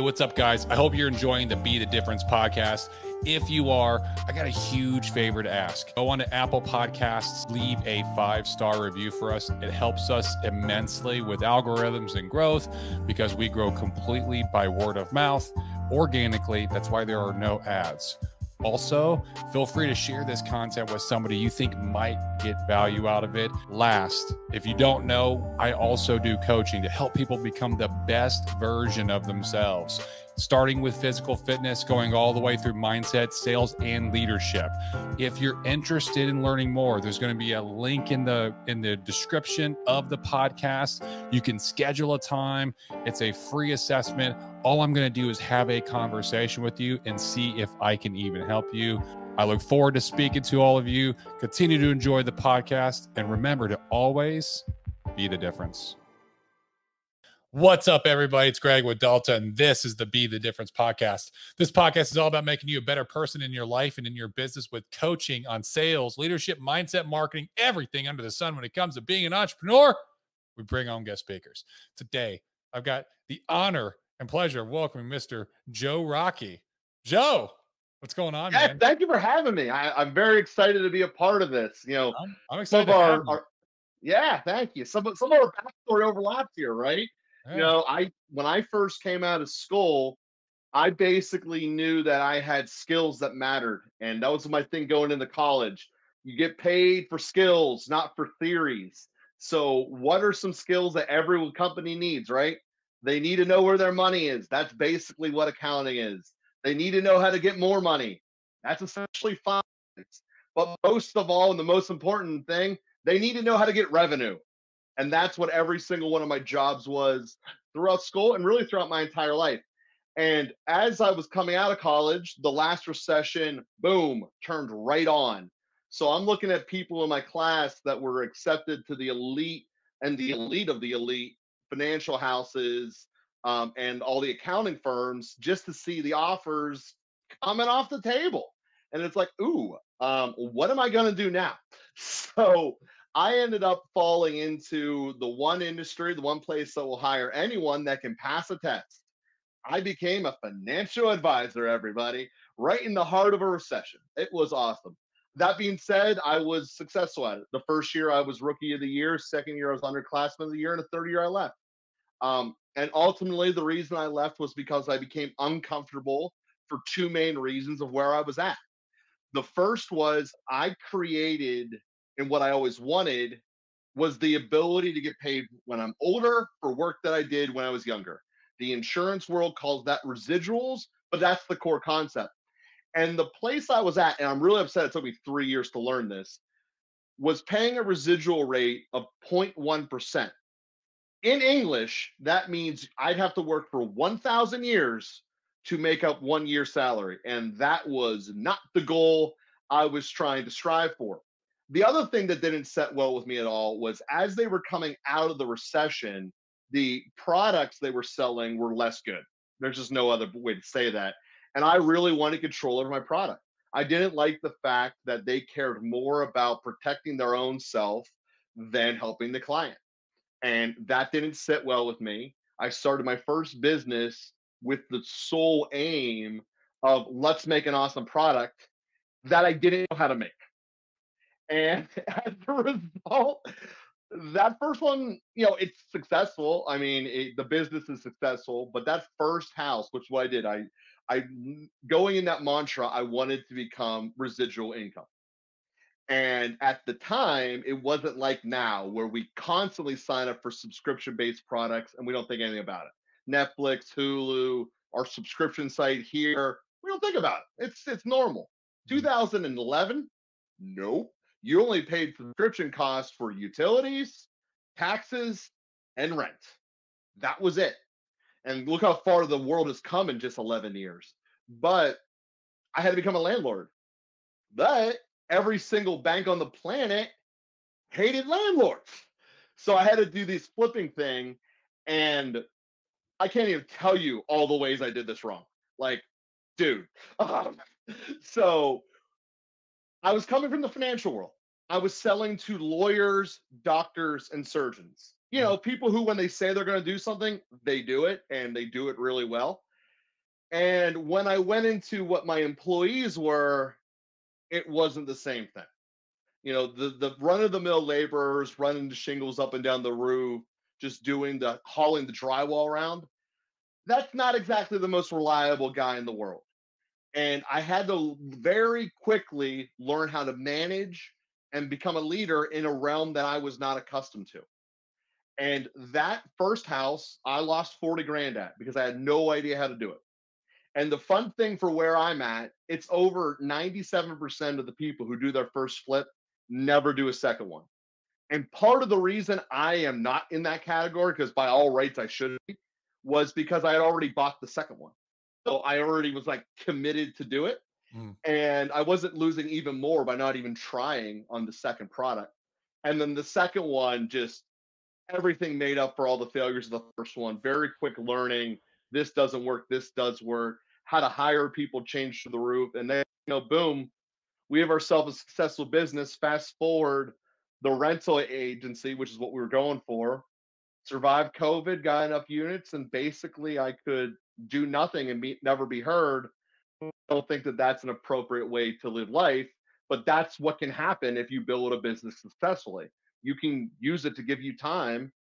Hey, what's up, guys? I hope you're enjoying the Be the Difference podcast. If you are, I got a huge favor to ask. Go on to Apple Podcasts, leave a five star review for us. It helps us immensely with algorithms and growth because we grow completely by word of mouth, organically. That's why there are no ads. Also, feel free to share this content with somebody you think might get value out of it. Last, if you don't know, I also do coaching to help people become the best version of themselves starting with physical fitness, going all the way through mindset, sales, and leadership. If you're interested in learning more, there's going to be a link in the in the description of the podcast. You can schedule a time. It's a free assessment. All I'm going to do is have a conversation with you and see if I can even help you. I look forward to speaking to all of you. Continue to enjoy the podcast and remember to always be the difference. What's up, everybody? It's Greg with Delta, and this is the Be the Difference podcast. This podcast is all about making you a better person in your life and in your business with coaching on sales, leadership, mindset, marketing, everything under the sun when it comes to being an entrepreneur. We bring on guest speakers. Today, I've got the honor and pleasure of welcoming Mr. Joe Rockey. Joe, what's going on? Yeah, man? thank you for having me. I, am very excited to be a part of this. You know, I'm, I'm excited. Our, our, yeah, thank you. Some some of our backstory overlaps here, right? Yeah. You know, I when I first came out of school, I basically knew that I had skills that mattered, and that was my thing going into college. You get paid for skills, not for theories. So, what are some skills that every company needs, right? They need to know where their money is. That's basically what accounting is. They need to know how to get more money. That's essentially finance. But most of all, and the most important thing, they need to know how to get revenue. And that's what every single one of my jobs was throughout school and really throughout my entire life. And as I was coming out of college, the last recession, boom, turned right on. So I'm looking at people in my class that were accepted to the elite and the elite of the elite financial houses um, and all the accounting firms just to see the offers coming off the table. And it's like, ooh, um, what am I going to do now? So I ended up falling into the one industry, the one place that will hire anyone that can pass a test. I became a financial advisor, everybody, right in the heart of a recession. It was awesome. That being said, I was successful at it. The first year I was rookie of the year, second year I was underclassman of the year, and the third year I left. Um, and ultimately, the reason I left was because I became uncomfortable for two main reasons of where I was at. The first was I created and what I always wanted was the ability to get paid when I'm older for work that I did when I was younger. The insurance world calls that residuals, but that's the core concept. And the place I was at, and I'm really upset it took me three years to learn this, was paying a residual rate of 0.1%. In English, that means I'd have to work for 1,000 years to make up one year salary. And that was not the goal I was trying to strive for. The other thing that didn't set well with me at all was as they were coming out of the recession, the products they were selling were less good. There's just no other way to say that. And I really wanted control over my product. I didn't like the fact that they cared more about protecting their own self than helping the client. And that didn't sit well with me. I started my first business with the sole aim of let's make an awesome product that I didn't know how to make. And as a result, that first one, you know, it's successful. I mean, it, the business is successful, but that first house, which what I did, I, I going in that mantra, I wanted to become residual income. And at the time, it wasn't like now where we constantly sign up for subscription based products and we don't think anything about it. Netflix, Hulu, our subscription site here, we don't think about it. It's it's normal. Mm-hmm. 2011, nope you only paid subscription costs for utilities, taxes, and rent. That was it. And look how far the world has come in just 11 years. But I had to become a landlord. But every single bank on the planet hated landlords. So I had to do this flipping thing. And I can't even tell you all the ways I did this wrong. Like, dude. So I was coming from the financial world. I was selling to lawyers, doctors, and surgeons. You know, people who, when they say they're going to do something, they do it and they do it really well. And when I went into what my employees were, it wasn't the same thing. You know, the the run of the mill laborers running the shingles up and down the roof, just doing the hauling the drywall around. That's not exactly the most reliable guy in the world. And I had to very quickly learn how to manage and become a leader in a realm that I was not accustomed to. And that first house, I lost 40 grand at because I had no idea how to do it. And the fun thing for where I'm at, it's over 97% of the people who do their first flip never do a second one. And part of the reason I am not in that category, because by all rights I should be, was because I had already bought the second one. So I already was like committed to do it. Mm. And I wasn't losing even more by not even trying on the second product. And then the second one, just everything made up for all the failures of the first one. Very quick learning. This doesn't work. This does work. How to hire people, change to the roof. And then, you know, boom, we have ourselves a successful business. Fast forward, the rental agency, which is what we were going for, survived COVID, got enough units, and basically I could do nothing and be, never be heard. I don't think that that's an appropriate way to live life, but that's what can happen if you build a business successfully. You can use it to give you time,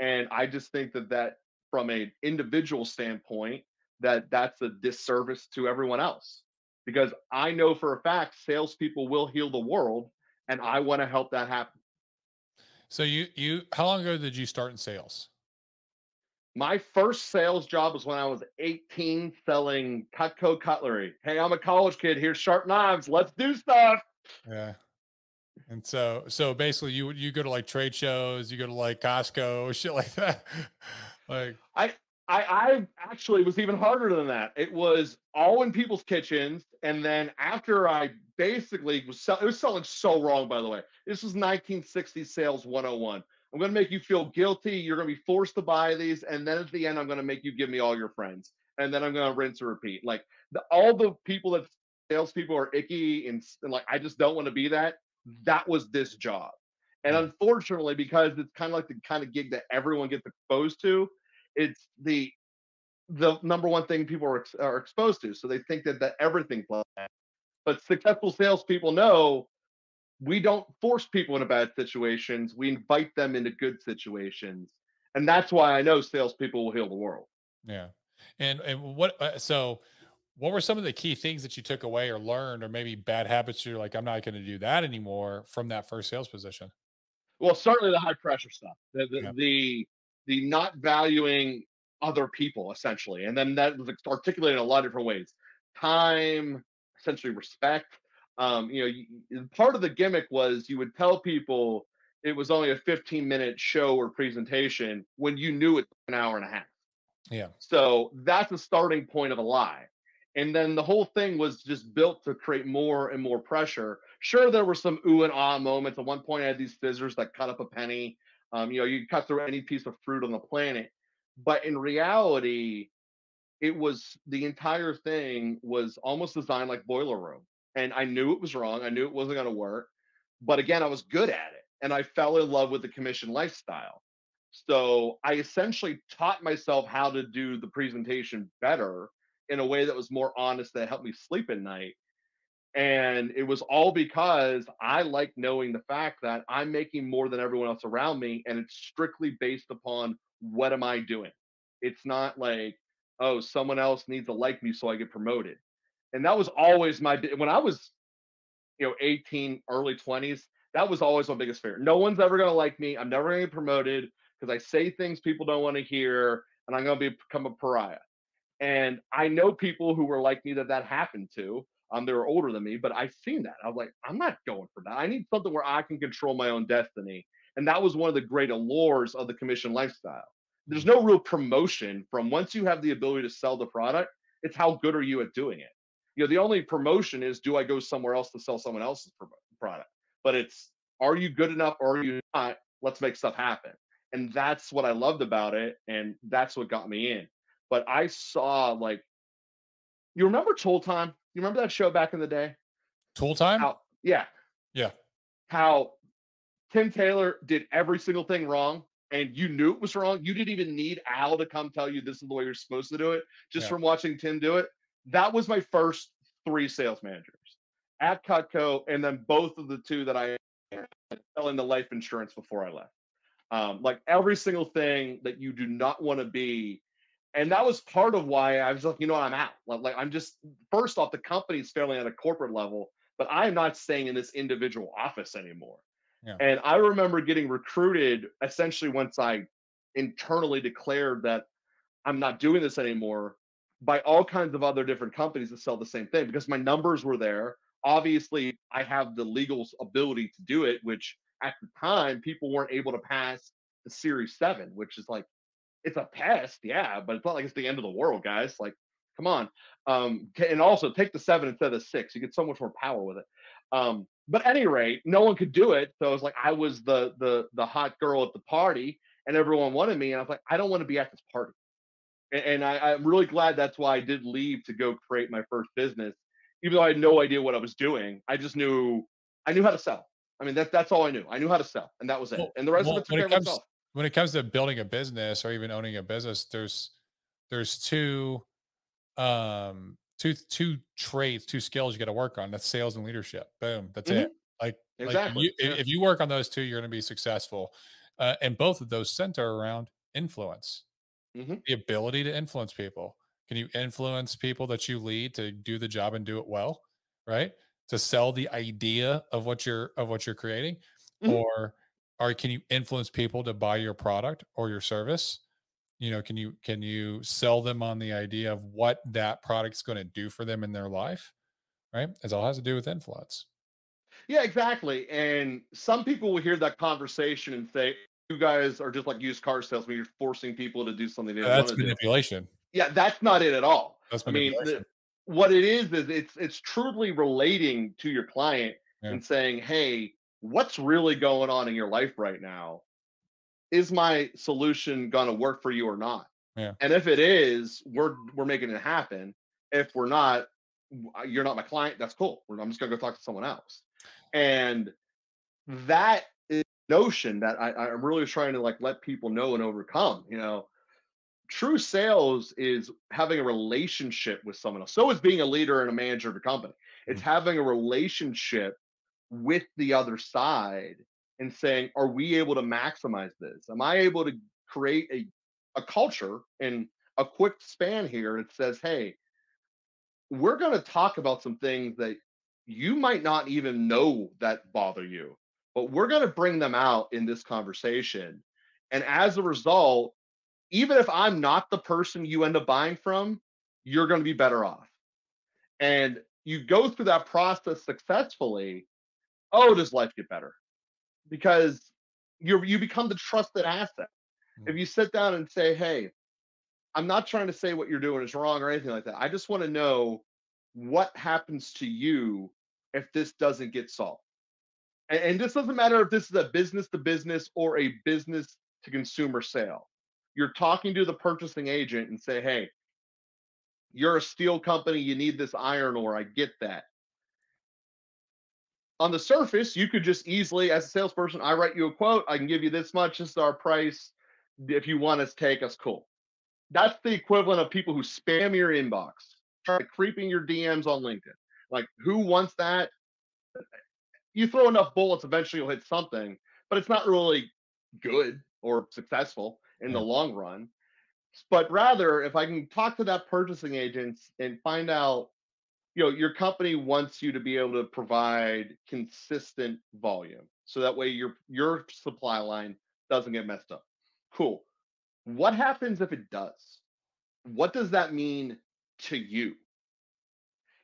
and I just think that that from an individual standpoint, that that's a disservice to everyone else because I know for a fact salespeople will heal the world, and I want to help that happen. So you you how long ago did you start in sales? My first sales job was when I was 18 selling Cutco cutlery. Hey, I'm a college kid. Here's sharp knives. Let's do stuff. Yeah. And so so basically you you go to like trade shows, you go to like Costco, shit like that. like I I, I actually was even harder than that. It was all in people's kitchens, and then after I basically was sell- it was selling so wrong. By the way, this was 1960 sales 101. I'm going to make you feel guilty. You're going to be forced to buy these, and then at the end, I'm going to make you give me all your friends, and then I'm going to rinse and repeat. Like the, all the people that salespeople are icky and, and like I just don't want to be that. That was this job, and unfortunately, because it's kind of like the kind of gig that everyone gets exposed to it's the the number one thing people are, are exposed to. So they think that that everything. But successful salespeople know we don't force people into bad situations. We invite them into good situations, and that's why I know salespeople will heal the world. Yeah, and and what uh, so. What were some of the key things that you took away or learned, or maybe bad habits you're like, I'm not going to do that anymore from that first sales position? Well, certainly the high pressure stuff. The the, yeah. the the not valuing other people essentially and then that was articulated in a lot of different ways time essentially respect um, you know you, part of the gimmick was you would tell people it was only a 15 minute show or presentation when you knew it an hour and a half yeah so that's a starting point of a lie and then the whole thing was just built to create more and more pressure sure there were some ooh and ah moments at one point i had these scissors that cut up a penny um, you know, you cut through any piece of fruit on the planet, but in reality, it was the entire thing was almost designed like boiler room. And I knew it was wrong. I knew it wasn't going to work. But again, I was good at it. And I fell in love with the commission lifestyle. So I essentially taught myself how to do the presentation better in a way that was more honest that helped me sleep at night. And it was all because I like knowing the fact that I'm making more than everyone else around me. And it's strictly based upon what am I doing? It's not like, oh, someone else needs to like me so I get promoted. And that was always my, when I was, you know, 18, early 20s, that was always my biggest fear. No one's ever going to like me. I'm never going to get promoted because I say things people don't want to hear and I'm going to become a pariah. And I know people who were like me that that happened to. Um, they were older than me, but I've seen that. I was like, I'm not going for that. I need something where I can control my own destiny. And that was one of the great allures of the commission lifestyle. There's no real promotion from once you have the ability to sell the product, it's how good are you at doing it. You know, the only promotion is do I go somewhere else to sell someone else's product? But it's are you good enough or are you not? Let's make stuff happen. And that's what I loved about it. And that's what got me in. But I saw like, you remember Tool Time? You remember that show back in the day? Tool Time? How, yeah. Yeah. How Tim Taylor did every single thing wrong and you knew it was wrong. You didn't even need Al to come tell you this is the way you're supposed to do it. Just yeah. from watching Tim do it, that was my first three sales managers at Cutco, and then both of the two that I sell into life insurance before I left. Um, like every single thing that you do not want to be. And that was part of why I was like, you know, I'm out. Like, I'm just first off, the company's failing at a corporate level, but I am not staying in this individual office anymore. Yeah. And I remember getting recruited essentially once I internally declared that I'm not doing this anymore by all kinds of other different companies that sell the same thing because my numbers were there. Obviously, I have the legal ability to do it, which at the time people weren't able to pass the Series 7, which is like, it's a pest, yeah, but it's not like it's the end of the world, guys. Like, come on. Um, and also take the seven instead of the six. You get so much more power with it. Um, but any rate, no one could do it. So it was like I was the the the hot girl at the party, and everyone wanted me. And I was like, I don't want to be at this party. And, and I, I'm really glad that's why I did leave to go create my first business, even though I had no idea what I was doing. I just knew I knew how to sell. I mean, that that's all I knew. I knew how to sell, and that was it. Well, and the rest well, of it took care of itself. When it comes to building a business or even owning a business, there's there's two um two two traits, two skills you got to work on. That's sales and leadership. Boom. That's mm-hmm. it. Like, exactly. Like you, yeah. if you work on those two, you're going to be successful. Uh, and both of those center around influence, mm-hmm. the ability to influence people. Can you influence people that you lead to do the job and do it well? Right. To sell the idea of what you're of what you're creating, mm-hmm. or or can you influence people to buy your product or your service? you know can you can you sell them on the idea of what that product's going to do for them in their life right it all has to do with influence yeah exactly and some people will hear that conversation and say you guys are just like used car salesmen you're forcing people to do something they don't that's manipulation do. yeah that's not it at all that's i mean the, what it is is it's it's truly relating to your client yeah. and saying hey what's really going on in your life right now is my solution going to work for you or not? Yeah. And if it is, we're we're making it happen. If we're not, you're not my client. That's cool. I'm just gonna go talk to someone else. And that is notion that I, I'm really trying to like let people know and overcome. You know, true sales is having a relationship with someone else. So is being a leader and a manager of a company. It's mm-hmm. having a relationship with the other side and saying, are we able to maximize this? Am I able to create a, a culture in a quick span here that says, hey, we're going to talk about some things that you might not even know that bother you, but we're going to bring them out in this conversation. And as a result, even if I'm not the person you end up buying from, you're going to be better off. And you go through that process successfully. Oh, does life get better? because you you become the trusted asset. Mm-hmm. If you sit down and say, "Hey, I'm not trying to say what you're doing is wrong or anything like that. I just want to know what happens to you if this doesn't get solved." And, and this doesn't matter if this is a business to business or a business to consumer sale. You're talking to the purchasing agent and say, "Hey, you're a steel company. You need this iron ore. I get that on the surface, you could just easily, as a salesperson, I write you a quote. I can give you this much. This is our price. If you want us, take us. Cool. That's the equivalent of people who spam your inbox, try creeping your DMs on LinkedIn. Like, who wants that? You throw enough bullets, eventually you'll hit something, but it's not really good or successful in the long run. But rather, if I can talk to that purchasing agent and find out you know your company wants you to be able to provide consistent volume so that way your your supply line doesn't get messed up. Cool. What happens if it does? What does that mean to you?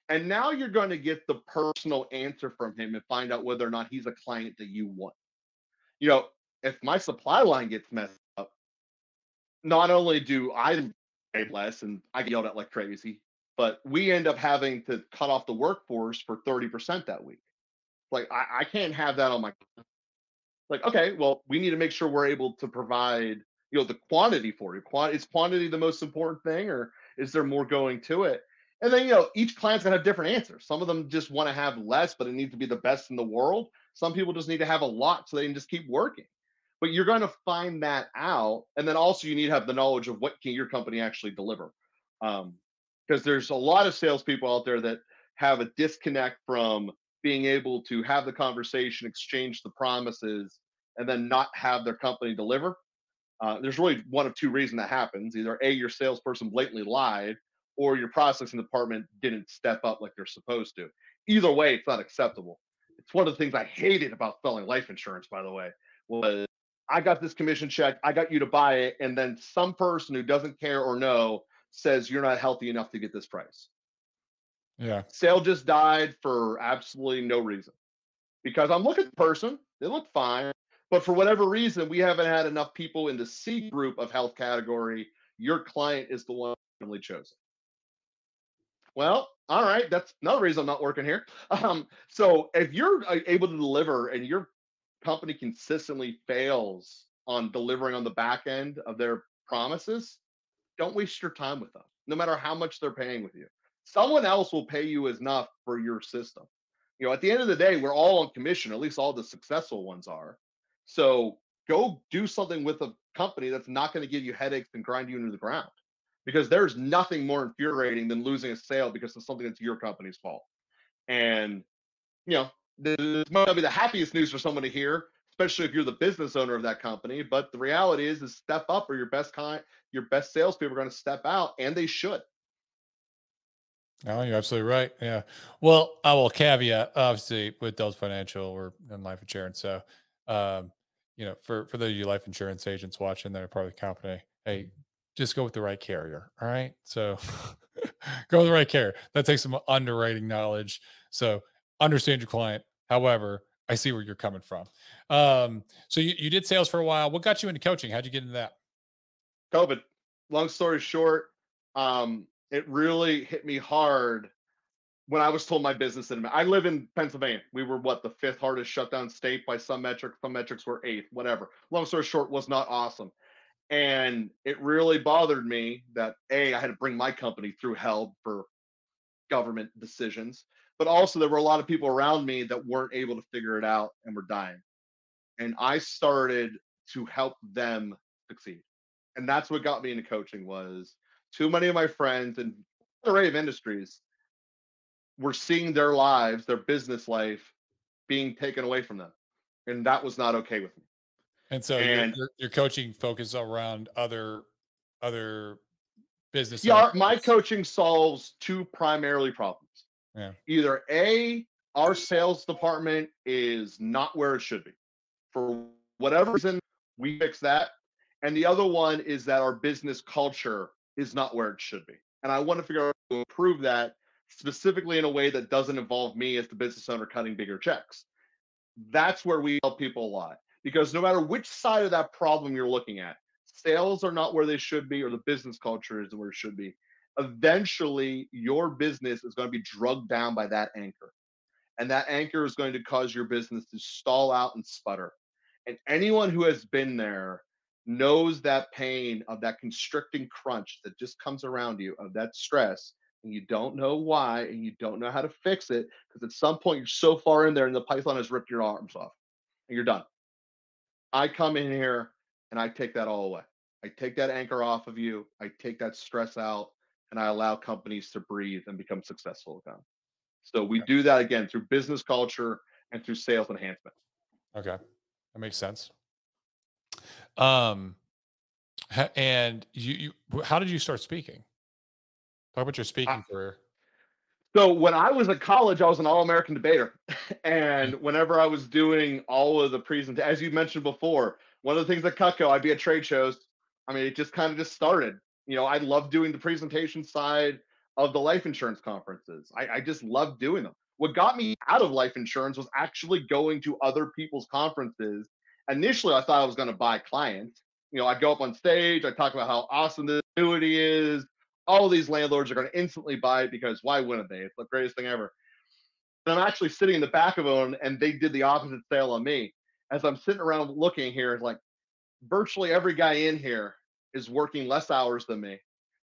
And now you're going to get the personal answer from him and find out whether or not he's a client that you want. You know if my supply line gets messed up not only do i pay less and i get yelled at like crazy but we end up having to cut off the workforce for 30% that week. Like, I, I can't have that on my. Like, okay, well, we need to make sure we're able to provide, you know, the quantity for you. Quant- is quantity the most important thing, or is there more going to it? And then, you know, each client's gonna have different answers. Some of them just want to have less, but it needs to be the best in the world. Some people just need to have a lot so they can just keep working. But you're going to find that out, and then also you need to have the knowledge of what can your company actually deliver. Um, because there's a lot of salespeople out there that have a disconnect from being able to have the conversation, exchange the promises, and then not have their company deliver. Uh, there's really one of two reasons that happens. Either A, your salesperson blatantly lied, or your processing department didn't step up like they're supposed to. Either way, it's not acceptable. It's one of the things I hated about selling life insurance, by the way, was I got this commission check, I got you to buy it, and then some person who doesn't care or know says you're not healthy enough to get this price. Yeah. Sale just died for absolutely no reason. Because I'm looking at the person, they look fine, but for whatever reason, we haven't had enough people in the C group of health category. Your client is the one randomly chosen. Well, all right, that's another reason I'm not working here. Um, so if you're uh, able to deliver and your company consistently fails on delivering on the back end of their promises, don't waste your time with them, no matter how much they're paying with you. Someone else will pay you enough for your system. You know, at the end of the day, we're all on commission, at least all the successful ones are. So go do something with a company that's not going to give you headaches and grind you into the ground because there's nothing more infuriating than losing a sale because of something that's your company's fault. And, you know, this might not be the happiest news for someone to hear, especially if you're the business owner of that company. But the reality is, is step up or your best kind, your best salespeople are going to step out, and they should. Oh, you're absolutely right. Yeah. Well, I will caveat, obviously, with Delta Financial or in life insurance. So, um, you know, for for those of you life insurance agents watching that are part of the company, hey, just go with the right carrier. All right. So, go with the right carrier. That takes some underwriting knowledge. So, understand your client. However, I see where you're coming from. Um, so you, you did sales for a while. What got you into coaching? How'd you get into that? COVID. Long story short, um, it really hit me hard when I was told my business didn't. I live in Pennsylvania. We were what the fifth hardest shutdown state by some metrics. Some metrics were eighth. Whatever. Long story short, was not awesome, and it really bothered me that a I had to bring my company through hell for government decisions, but also there were a lot of people around me that weren't able to figure it out and were dying, and I started to help them succeed, and that's what got me into coaching was too many of my friends in an array of industries were seeing their lives, their business life being taken away from them. And that was not okay with me. And so and, your, your coaching focus around other other business. Yeah, my coaching solves two primarily problems. Yeah. Either A, our sales department is not where it should be. For whatever reason, we fix that. And the other one is that our business culture is not where it should be. And I want to figure out how to improve that specifically in a way that doesn't involve me as the business owner cutting bigger checks. That's where we help people a lot because no matter which side of that problem you're looking at, sales are not where they should be or the business culture isn't where it should be. Eventually, your business is going to be drugged down by that anchor. And that anchor is going to cause your business to stall out and sputter. And anyone who has been there knows that pain of that constricting crunch that just comes around you, of that stress, and you don't know why, and you don't know how to fix it, because at some point you're so far in there and the python has ripped your arms off and you're done. I come in here and I take that all away. I take that anchor off of you, I take that stress out, and I allow companies to breathe and become successful again. So we do that again through business culture and through sales enhancement. Okay. That makes sense. Um, and you, you, how did you start speaking? Talk about your speaking uh, career. So when I was at college, I was an all-American debater, and whenever I was doing all of the present, as you mentioned before, one of the things at Cutco, I'd be at trade shows. I mean, it just kind of just started. You know, I love doing the presentation side of the life insurance conferences. I, I just love doing them. What got me out of life insurance was actually going to other people's conferences initially I thought I was going to buy clients. You know, I'd go up on stage, I'd talk about how awesome the annuity is. All these landlords are going to instantly buy it because why wouldn't they? It's the greatest thing ever. And I'm actually sitting in the back of them, and they did the opposite sale on me. As I'm sitting around looking here, like virtually every guy in here is working less hours than me.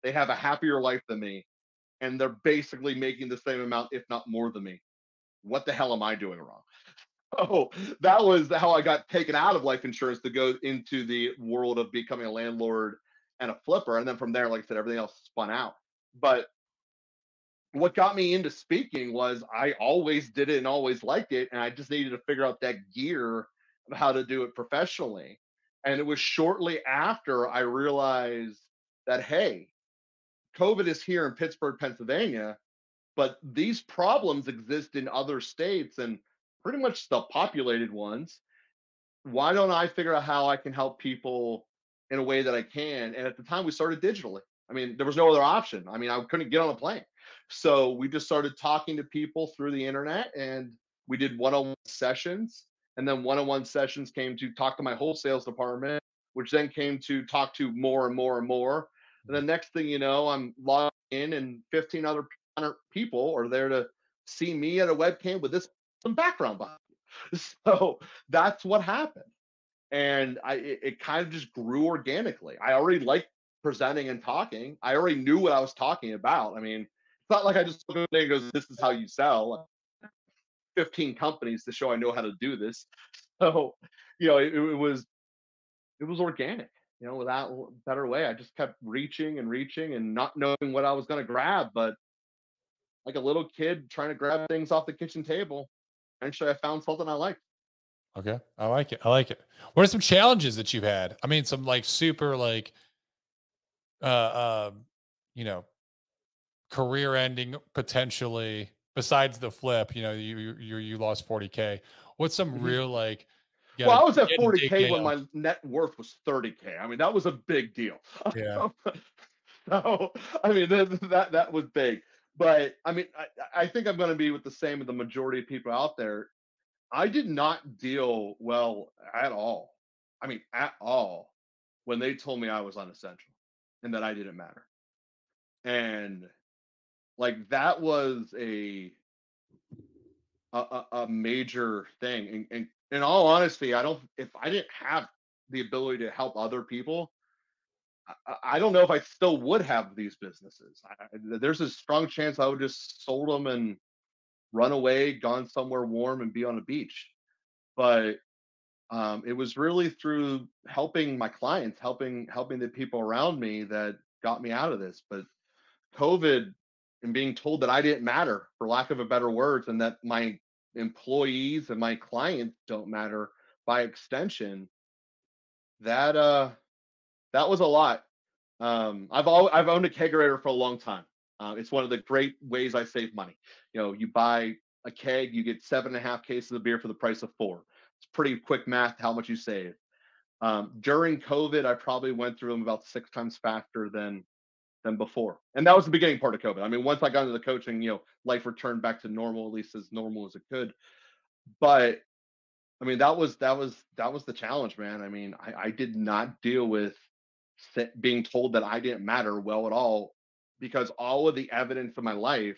They have a happier life than me, and they're basically making the same amount, if not more than me. What the hell am I doing wrong? oh, that was how I got taken out of life insurance to go into the world of becoming a landlord and a flipper. And then from there, like I said, everything else spun out. But what got me into speaking was I always did it and always liked it. And I just needed to figure out that gear of how to do it professionally. And it was shortly after I realized that, hey, COVID is here in Pittsburgh, Pennsylvania, but these problems exist in other states and pretty much the populated ones. Why don't I figure out how I can help people in a way that I can? And at the time, we started digitally. I mean, there was no other option. I mean, I couldn't get on a plane. So we just started talking to people through the internet and we did one on one sessions. And then one on one sessions came to talk to my whole sales department, which then came to talk to more and more and more. And the mm-hmm. next thing you know, I'm logged in and 15 other people are there to see me at a webcam with this some background behind. So that's what happened. And I it, it kind of just grew organically. I already liked presenting and talking. I already knew what I was talking about. I mean, it's not like I just look at it and goes, "This is how you sell." 15 companies to show I know how to do this. So, you know, it, it was it was organic. You know, without better way, I just kept reaching and reaching and not knowing what I was going to grab, but like a little kid trying to grab things off the kitchen table. Eventually, I found something I liked. Okay, I like it. I like it. What are some challenges that you've had? I mean, some like super like, uh, uh, you know, career ending potentially. Besides the flip, you know, you you you lost forty k. What's some mm-hmm. real like? Well, I was at 40k when my net worth was 30k. I mean, that was a big deal. Yeah. so, I mean, that, that that was big. But I mean, I, I think I'm going to be with the same with the majority of people out there. I did not deal well at all. I mean, at all when they told me I was unessential and that I didn't matter. And like that was a a, a major thing. And, and in all honesty, I don't if I didn't have the ability to help other people, I, don't know if I still would have these businesses. I, there's a strong chance I would just sold them and run away, gone somewhere warm, and be on a beach. But um, it was really through helping my clients, helping helping the people around me that got me out of this. But COVID and being told that I didn't matter, for lack of a better words, and that my employees and my clients don't matter by extension, that uh that was a lot. Um, I've all I've owned a kegerator for a long time. Uh, it's one of the great ways I save money. You know, you buy a keg, you get seven and a half cases of beer for the price of four. It's pretty quick math how much you save. Um, during COVID, I probably went through them about six times faster than than before, and that was the beginning part of COVID. I mean, once I got into the coaching, you know, life returned back to normal, at least as normal as it could. But I mean, that was that was that was the challenge, man. I mean, I, I did not deal with being told that I didn't matter well at all because all of the evidence of my life,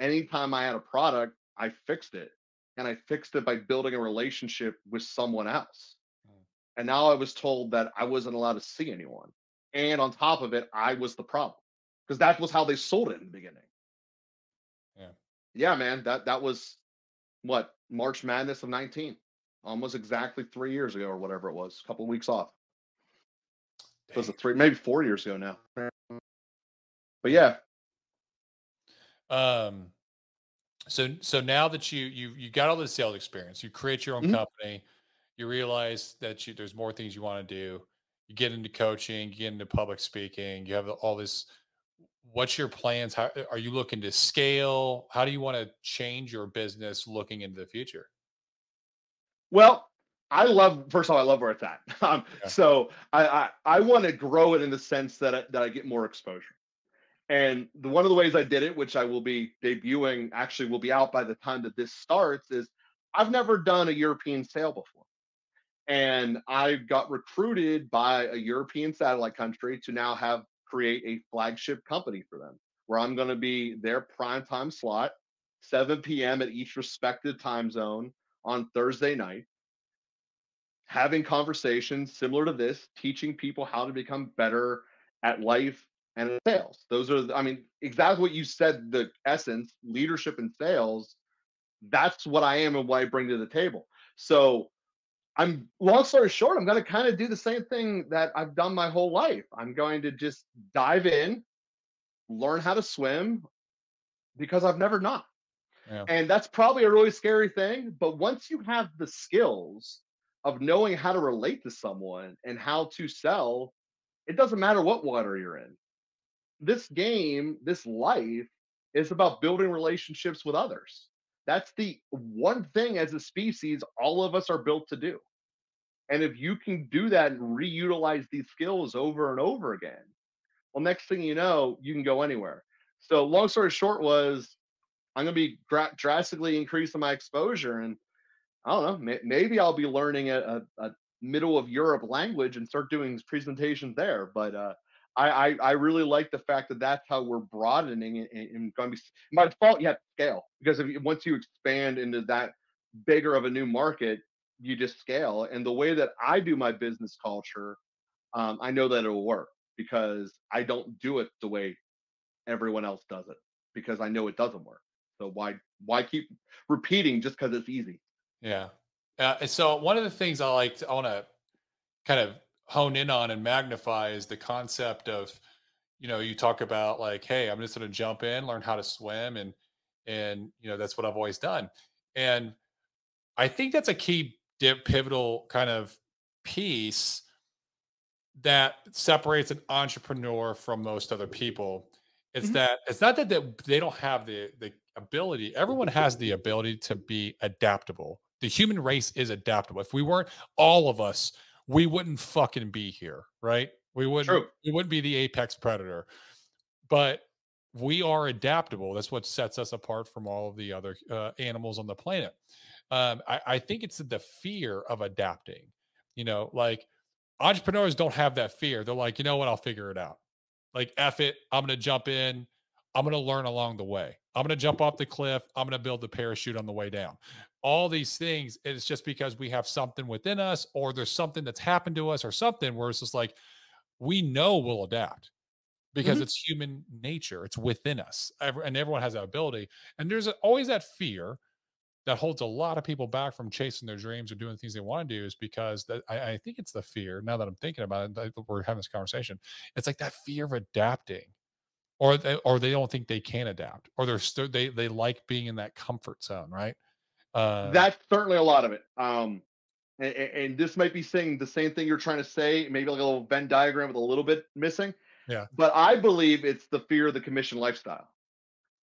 anytime I had a product, I fixed it. And I fixed it by building a relationship with someone else. Mm. And now I was told that I wasn't allowed to see anyone. And on top of it, I was the problem because that was how they sold it in the beginning. Yeah. Yeah, man. That that was what March Madness of 19, almost exactly three years ago or whatever it was, a couple of weeks off It was it three, maybe four years ago now. But yeah. Um. So so now that you you you got all this sales experience, you create your own mm-hmm. company, you realize that you there's more things you want to do. You get into coaching, you get into public speaking. You have all this. What's your plans? How are you looking to scale? How do you want to change your business looking into the future? Well, I love first of all, I love where it's at. Um, yeah. So I I, I want to grow it in the sense that I, that I get more exposure. And the, one of the ways I did it, which I will be debuting, actually will be out by the time that this starts, is I've never done a European sale before. And I got recruited by a European satellite country to now have create a flagship company for them, where I'm going to be their prime time slot, 7 p.m. at each respective time zone on Thursday night having conversations similar to this, teaching people how to become better at life and at sales. Those are, I mean, exactly what you said, the essence, leadership and sales. That's what I am and what I bring to the table. So I'm long story short, I'm going to kind of do the same thing that I've done my whole life. I'm going to just dive in, learn how to swim, because I've never not. Yeah. And that's probably a really scary thing. But once you have the skills of knowing how to relate to someone and how to sell, it doesn't matter what water you're in. This game, this life is about building relationships with others. That's the one thing as a species all of us are built to do. And if you can do that and reutilize these skills over and over again, well, next thing you know, you can go anywhere. So, long story short, was I'm going to be dra- drastically increasing my exposure, and I don't know, may- maybe I'll be learning a, a, a, middle of Europe language and start doing presentations there. But uh, I, I, I really like the fact that that's how we're broadening and, and going to be by default. You have to scale because if you, once you expand into that bigger of a new market, you just scale. And the way that I do my business culture, um, I know that it will work because I don't do it the way everyone else does it because I know it doesn't work. So why why keep repeating just because it's easy? Yeah. Uh, so one of the things I like to, I want to kind of hone in on and magnify is the concept of, you know, you talk about like, hey, I'm just going to jump in, learn how to swim, and and you know that's what I've always done. And I think that's a key pivotal kind of piece that separates an entrepreneur from most other people. It's mm-hmm. that it's not that they, they don't have the the ability. Everyone has the ability to be adaptable. The human race is adaptable. If we weren't, all of us, we wouldn't fucking be here, right? We wouldn't. True. We wouldn't be the apex predator. But we are adaptable. That's what sets us apart from all of the other uh, animals on the planet. Um, I, I think it's the fear of adapting. You know, like entrepreneurs don't have that fear. They're like, you know what? I'll figure it out. Like, F it. I'm going to jump in. I'm going to learn along the way. I'm going to jump off the cliff. I'm going to build the parachute on the way down. All these things, it's just because we have something within us or there's something that's happened to us or something where it's just like, we know we'll adapt because mm-hmm. it's human nature. It's within us. And everyone has that ability. And there's always that fear that holds a lot of people back from chasing their dreams or doing things they want to do is because that I, I think it's the fear. Now that I'm thinking about it, we're having this conversation. It's like that fear of adapting, or they, or they don't think they can adapt, or they're still they they like being in that comfort zone, right? Uh, That's certainly a lot of it. Um, and, and, this might be saying the same thing you're trying to say, maybe like a little Venn diagram with a little bit missing. Yeah. But I believe it's the fear of the commission lifestyle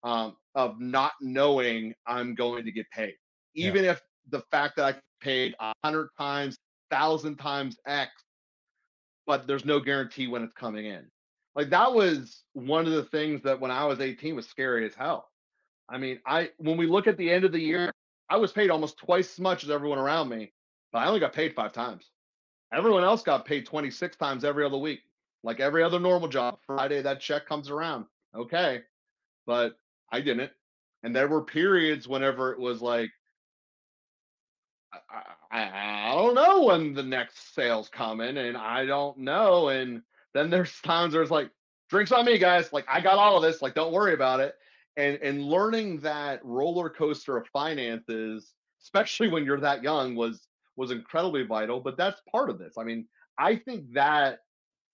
um, of not knowing I'm going to get paid, even yeah. if the fact that I paid a hundred times, thousand times X, but there's no guarantee when it's coming in. Like that was one of the things that when I was 18 was scary as hell. I mean, I when we look at the end of the year, I was paid almost twice as much as everyone around me, but I only got paid five times. Everyone else got paid 26 times every other week. Like every other normal job, Friday that check comes around. Okay. But I didn't. And there were periods whenever it was like, I, I, I don't know when the next sale's coming, and I don't know. And then there's times where it's like, drinks on me, guys. Like I got all of this. Like don't worry about it. And and learning that roller coaster of finances, especially when you're that young, was was incredibly vital. But that's part of this. I mean, I think that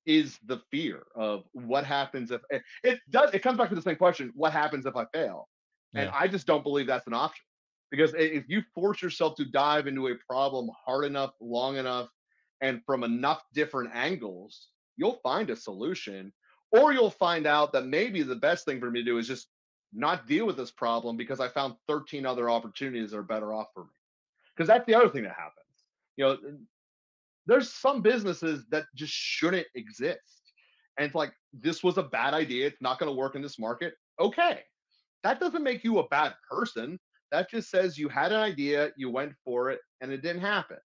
is the fear of what happens if it, it does it comes back to the same question what happens if i fail yeah. and i just don't believe that's an option because if you force yourself to dive into a problem hard enough long enough and from enough different angles you'll find a solution or you'll find out that maybe the best thing for me to do is just not deal with this problem because i found 13 other opportunities that are better off for me because that's the other thing that happens you know uh, there's some businesses that just shouldn't exist. And it's like, this was a bad idea. It's not going to work in this market. Okay. That doesn't make you a bad person. That just says you had an idea, you went for it, and it didn't happen.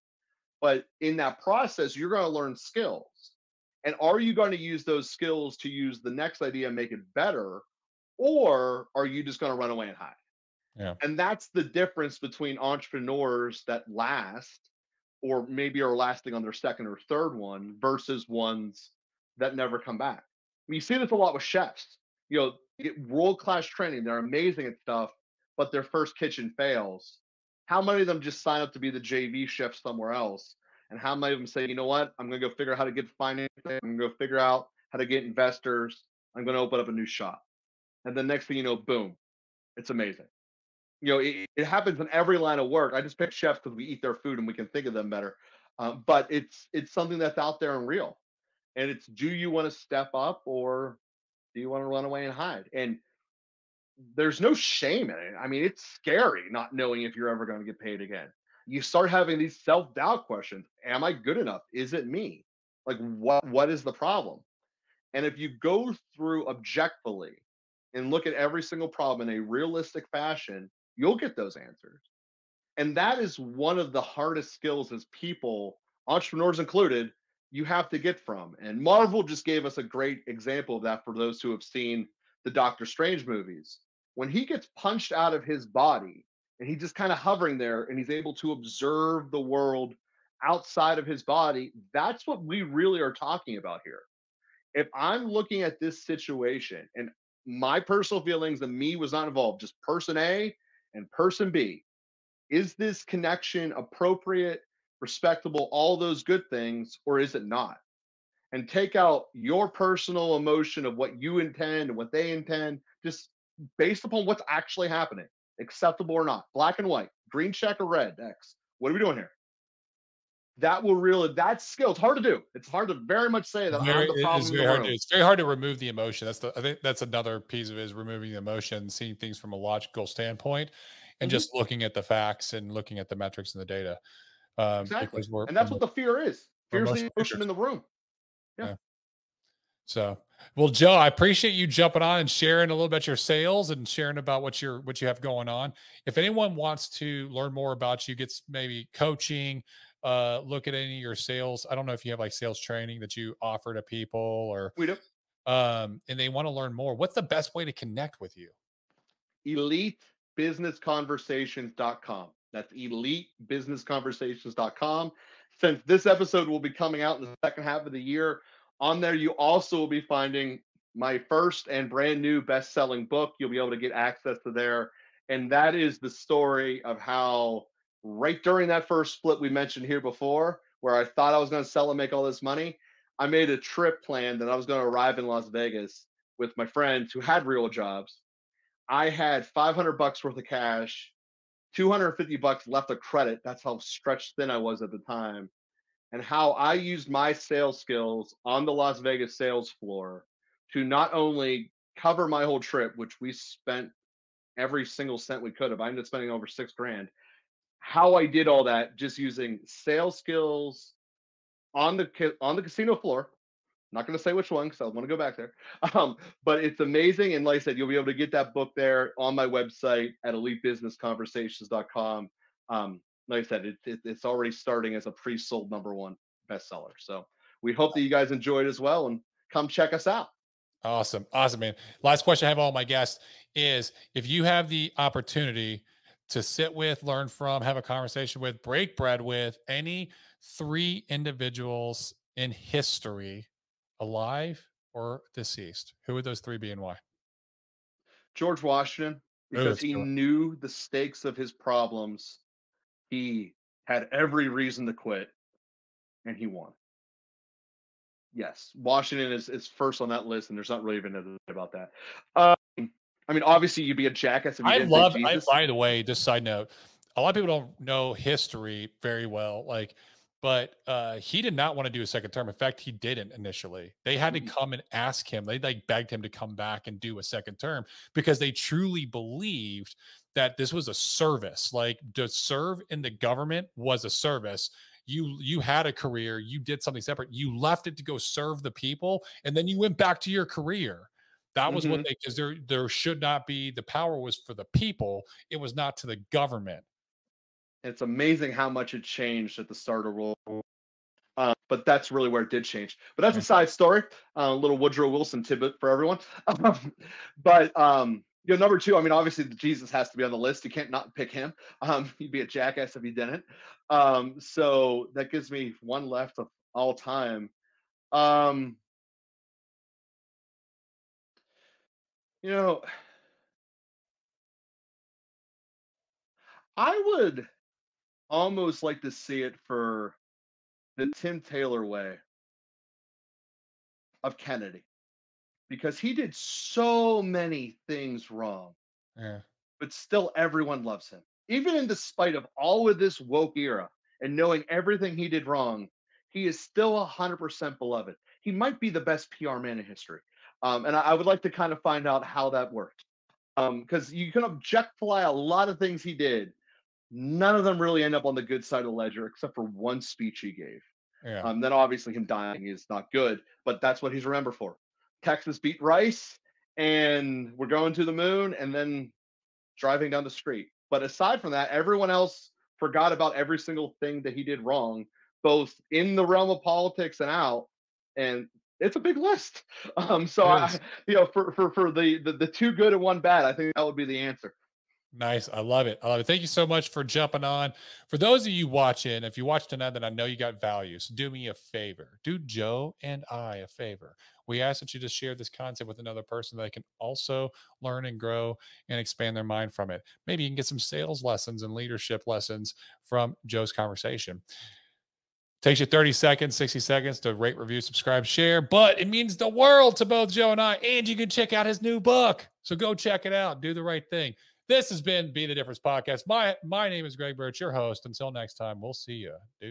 But in that process, you're going to learn skills. And are you going to use those skills to use the next idea and make it better? Or are you just going to run away and hide? Yeah. And that's the difference between entrepreneurs that last or maybe are lasting on their second or third one versus ones that never come back. I mean, you see this a lot with chefs. You know, get world class training, they're mm-hmm. amazing at stuff, but their first kitchen fails. How many of them just sign up to be the JV chef somewhere else? And how many of them say, you know what, I'm going to go figure out how to get financing, I'm going to go figure out how to get investors, I'm going to open up a new shop. And the next thing you know, boom, It's amazing. You know, it, it happens in every line of work. I just pick chefs because we eat their food and we can think of them better. Um, but it's it's something that's out there and real. And it's do you want to step up or do you want to run away and hide? And there's no shame in it. I mean, it's scary not knowing if you're ever going to get paid again. You start having these self-doubt questions. Am I good enough? Is it me? Like what what is the problem? And if you go through objectively and look at every single problem in a realistic fashion, you'll get those answers. And that is one of the hardest skills as people, entrepreneurs included, you have to get from. And Marvel just gave us a great example of that for those who have seen the Doctor Strange movies. When he gets punched out of his body and he's just kind of hovering there and he's able to observe the world outside of his body, that's what we really are talking about here. If I'm looking at this situation and my personal feelings and me was not involved, just person A and person B, is this connection appropriate, respectable, all those good things, or is it not? And take out your personal emotion of what you intend and what they intend, just based upon what's actually happening, acceptable or not, black and white, green check or red X. What are we doing here? That will really that skill. It's hard to do. It's hard to very much say that very, I'm the problem. It's very, hard to, it's very hard to remove the emotion. That's the I think that's another piece of it is removing the emotion, seeing things from a logical standpoint and mm-hmm. just looking at the facts and looking at the metrics and the data. Um, exactly. and that's what the fear is. Fear is the emotion in the room. Yeah. yeah. So, well, Joe, I appreciate you jumping on and sharing a little bit your sales and sharing about what you're what you have going on. If anyone wants to learn more about you, gets maybe coaching, uh, look at any of your sales. I don't know if you have like sales training that you offer to people or we do. Um, and they want to learn more. What's the best way to connect with you? Elite elitebusinessconversations.com. That's elitebusinessconversations.com. Since this episode will be coming out in the second half of the year, on there you also will be finding my first and brand new best-selling book. You'll be able to get access to there, and that is the story of how right during that first split we mentioned here before, where I thought I was going to sell and make all this money, I made a trip plan that I was going to arrive in Las Vegas with my friends who had real jobs I had 500 bucks worth of cash, 250 bucks left of credit. That's how stretched thin I was at the time. And how I used my sales skills on the Las Vegas sales floor to not only cover my whole trip, which we spent every single cent we could have. I ended up spending over six grand. How I did all that just using sales skills on the on the casino floor, not going to say which one because I want to go back there. Um, but it's amazing. And like I said, you'll be able to get that book there on my website at elitebusinessconversations.com. Um, like I said, it, it, it's already starting as a pre sold number one bestseller. So we hope that you guys enjoyed as well and come check us out. Awesome. Awesome, man. Last question I have all my guests is if you have the opportunity to sit with, learn from, have a conversation with, break bread with any three individuals in history alive or deceased? Who would those three be and why? George Washington, because he knew the stakes of his problems. He had every reason to quit, and he won. Yes, Washington is, is first on that list, and there's not really even a about that. Um, I mean, obviously, you'd be a jackass if you I didn't love. I, by the way, just side note, a lot of people don't know history very well. Like but uh, he did not want to do a second term. In fact, he didn't initially. They had to mm-hmm. come and ask him. They like begged him to come back and do a second term because they truly believed that this was a service. Like to serve in the government was a service. You you had a career, you did something separate. You left it to go serve the people, and then you went back to your career. That was mm-hmm. what they because there there should not be the power was for the people. It was not to the government. It's amazing how much it changed at the start of World uh, but that's really where it did change. But that's a side story. A uh, little Woodrow Wilson tidbit for everyone. but um, you know, number two, I mean, obviously Jesus has to be on the list. You can't not pick him. Um, you'd be a jackass if you didn't. Um, so that gives me one left of all time. Um, you know, I would almost like to see it for the Tim Taylor way of Kennedy because he did so many things wrong. Yeah. but still everyone loves him. Even in despite of all of this woke era and knowing everything he did wrong, he is still 100% beloved. He might be the best PR man in history. Um, and I, I, would like to kind of find out how that worked. Because um, you can objectify a lot of things he did. None of them really end up on the good side of the ledger, except for one speech he gave. Yeah. Um, then obviously him dying is not good, but that's what he's remembered for. Texas beat Rice, and we're going to the moon, and then driving down the street. But aside from that, everyone else forgot about every single thing that he did wrong, both in the realm of politics and out. And it's a big list. Um, so I, you know, for for for the, the the two good and one bad, I think that would be the answer. Nice. I love it. I love it. Thank you so much for jumping on. For those of you watching, if you watched tonight, then I know you got value. So do me a favor. Do Joe and I a favor. We ask that you just share this content with another person that can also learn and grow and expand their mind from it. Maybe you can get some sales lessons and leadership lessons from Joe's conversation. Takes you 30 seconds, 60 seconds to rate, review, subscribe, share, but it means the world to both Joe and I. And you can check out his new book. So go check it out. Do the right thing. This has been Be the Difference podcast. My my name is Greg Birch, your host. Until next time, we'll see you, dude.